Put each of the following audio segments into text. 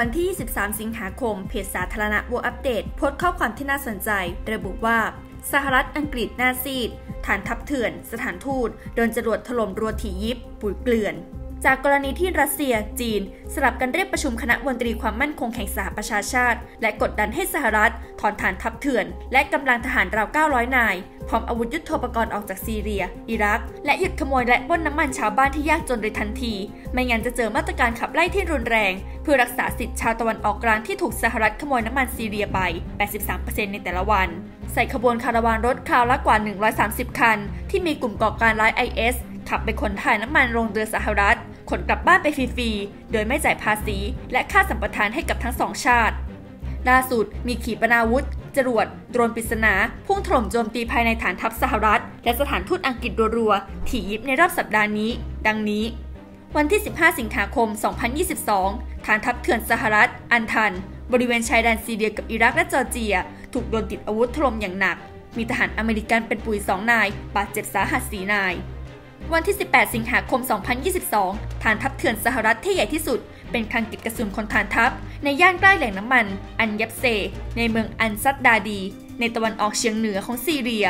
วันที่ 23 สิงหาคม เพจสาธารณะวอัปเดตโพสต์ข้อความที่น่าสนใจ ระบุว่า สหรัฐอังกฤษหน้าซีด ฐานทัพเถื่อน สถานทูตโดนจรวดถล่มรัวถี่ยิบ ปุ๋ยเกลื่อน จากกรณีที่รัสเซีย จีน สลับกันเรียกประชุมคณะมนตรีความมั่นคงแห่งสหประชาชาติ และกดดันให้สหรัฐ ถอนฐานทัพเถื่อน และกำลังทหารราว 900 นาย พร้อมอาวุธยุโทโธปกรณ์ออกจากซีเรีย อิรัก และหยุดขโมยและปล้นน้ำมันชาวบ้านที่ยากจนโดยทันที ไม่งั้นจะเจอมาตรการขับไล่ที่รุนแรง เพื่อรักษาสิทธิชาวตะวันออกกลางที่ถูกสหรัฐขโมยน้ำมันซีเรียไป 83%ในแต่ละวัน ใส่ขบวนคาราวานรถคราวละกว่า 130 คัน ที่มีกลุ่มก่อการร้าย IS ขับไปขนถ่ายน้ำมันลงเรือสหรัฐ ขนกลับบ้านไปฟรีๆ โดยไม่จ่ายภาษีและค่าสัมปทานให้กับทั้งสองชาติ ล่าสุดมีขีปนาวุธ จรวด โดรนปริศนา พุ่งถล่มโจมตีภายในฐานทัพสหรัฐ และสถานทูตอังกฤษรัวๆ ถี่ยิบในรอบสัปดาห์นี้ ดังนี้ วันที่ 15 สิงหาคม 2022 ฐานทัพเถื่อนสหรัฐ อัลทันฟ์ บริเวณชายแดนซีเรียกับอิรักและจอร์เจีย ถูกโดรนติดอาวุธถล่มอย่างหนัก มีทหารอเมริกันเป็นปุ๋ยสองนาย บาดเจ็บสาหัสสี่นาย วันที่ 18 สิงหาคม 2022 ฐานทัพเถื่อนสหรัฐที่ใหญ่ที่สุด เป็นคลังเก็บกระสุนของฐานทัพ ในย่านใกล้แหล่งน้ำมัน อันยับเซ ในเมืองอัลชัดดาดี ในตะวันออกเฉียงเหนือของซีเรีย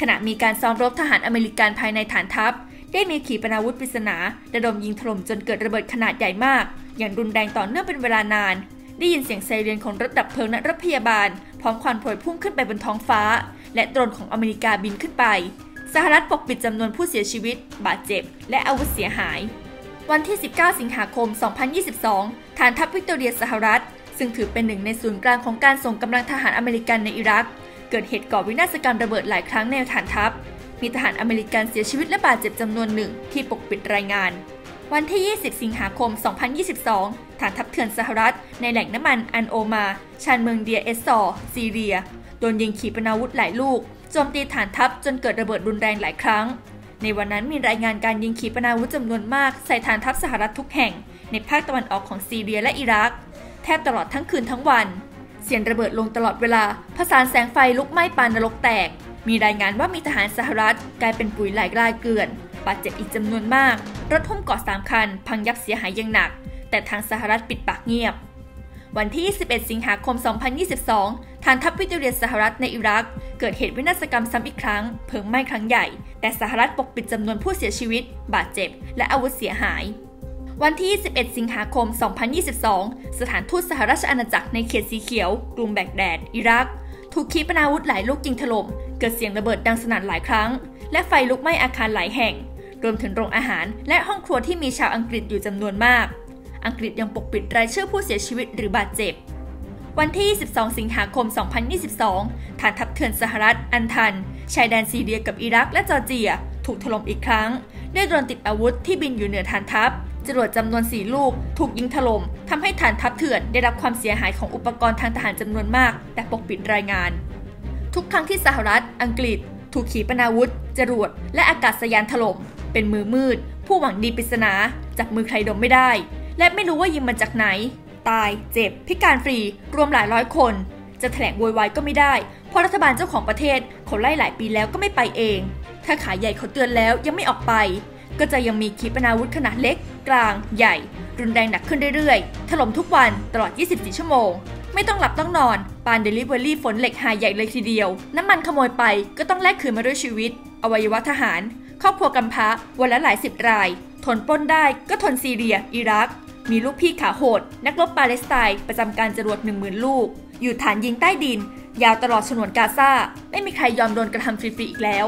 ขณะมีการซ้อมรบทหารอเมริกันภายในฐานทัพ ได้มีขีปนาวุธปริศนาระดมยิงถล่มจนเกิดระเบิดขนาดใหญ่มาก อย่างรุนแรงต่อเนื่องเป็นเวลานาน ได้ยินเสียงไซเรนของรถดับเพลิงและรถพยาบาล พร้อมควันพวยพุ่งขึ้นไปบนท้องฟ้า และโดรนของอเมริกาบินขึ้นไป สหรัฐปกปิดจำนวนผู้เสียชีวิต บาดเจ็บ และอาวุธเสียหาย วันที่ 19 สิงหาคม 2022 ฐานทัพวิกตอเรียสหรัฐ ซึ่งถือเป็นหนึ่งในศูนย์กลางของการส่งกำลังทหารอเมริกันในอิรัก เกิดเหตุก่อวินาศกรรมระเบิดหลายครั้งในฐานทัพ มีทหารอเมริกันเสียชีวิตและบาดเจ็บจำนวนหนึ่งที่ปกปิดรายงาน วันที่ 20 สิงหาคม 2022 ฐานทัพเถื่อนสหรัฐ ในแหล่งน้ำมันอัลโอมาร์ ชานเมืองเดียร์เอซซอร์ ซีเรีย โดนยิงขีปนาวุธหลายลูก โจมตีฐานทัพจนเกิดระเบิดรุนแรงหลายครั้ง ในวันนั้นมีรายงานการยิงขีปนาวุธจำนวนมากใส่ฐานทัพสหรัฐทุกแห่ง ในภาคตะวันออกของซีเรียและอิรัก แทบตลอดทั้งคืนทั้งวัน เสียงระเบิดลงตลอดเวลาผสานแสงไฟลุกไหม้ปานนรกแตก มีรายงานว่ามีทหารสหรัฐกลายเป็นปุ๋ยหลายรายเกลื่อนบาดเจ็บอีกจำนวนมาก รถหุ้มเกาะสามคัน พังยับเสียหายอย่างหนัก แต่ทางสหรัฐปิดปากเงียบ วันที่ 21 สิงหาคม 2022 ฐานทัพวิกตเรียสหรัฐในอิรัก เกิดเหตุวินาศกรรมซ้ำอีกครั้ง เพลิงไหม้ครั้งใหญ่ แต่สหรัฐปกปิดจำนวนผู้เสียชีวิต บาดเจ็บ และอาวุธเสียหาย วันที่21สิงหาคม 2022 สถานทูตสหราชอาณาจักรในเขตสีเขียว กรุงแบกแดด อิรัก ถูกขีปนาวุธหลายลูกยิงถล่ม เกิดเสียงระเบิดดังสนั่นหลายครั้ง และไฟลุกไหม้อาคารหลายแห่ง รวมถึงโรงอาหาร และห้องครัวที่มีชาวอังกฤษอยู่จำนวนมาก อังกฤษยังปกปิดรายชื่อผู้เสียชีวิตหรือบาดเจ็บ วันที่22สิงหาคม 2022 ฐานทัพเถื่อนสหรัฐ อันทัน ชายแดนซีเรียกับอิรักและจอร์เจีย ถูกถล่มอีกครั้ง ด้วยโดรนติดอาวุธที่บินอยู่เหนือฐานทัพจรวดจำนวน 4 ลูก ถูกยิงถล่มทำให้ฐานทัพเถื่อนได้รับความเสียหายของอุปกรณ์ทางทหารจำนวนมาก แต่ปกปิดรายงาน ทุกครั้งที่สหรัฐ อังกฤษ ถูกขีปนาวุธ จรวด และอากาศยานถล่ม เป็นมือมืด ผู้หวังดีปริศนา จับมือใครดมไม่ได้ และไม่รู้ว่ายิงมันจากไหน ตาย เจ็บ พิการฟรี รวมหลายร้อยคน จะแถลงโวยวายก็ไม่ได้ เพราะรัฐบาลเจ้าของประเทศเขาไล่หลายปีแล้วก็ไม่ไปเอง ถ้าขายใหญ่เขาเตือนแล้วยังไม่ออกไป ก็จะยังมีขีปนาวุธขนาดเล็ก กลาง ใหญ่ รุนแรงหนักขึ้นเรื่อยๆ ถล่มทุกวันตลอด 24 ชั่วโมง ไม่ต้องหลับต้องนอน ปานเดลิเวอรี่ฝนเหล็กหายใหญ่เลยทีเดียว น้ำมันขโมยไปก็ต้องแลกคืนมาด้วยชีวิต อวัยวะทหาร ครอบครัวกำพร้าวันละหลายสิบรายทนปล้นได้ก็ทนซีเรีย อิรัก มีลูกพี่ขาโหด นักรบปาเลสไตน์ประจำการจรวด1 0,000 ลูก อยู่ฐานยิงใต้ดิน ยาวตลอดฉนวนกาซาไม่มีใครยอมโดนกระทำฟรีๆอีกแล้ว